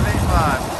uma vez mais.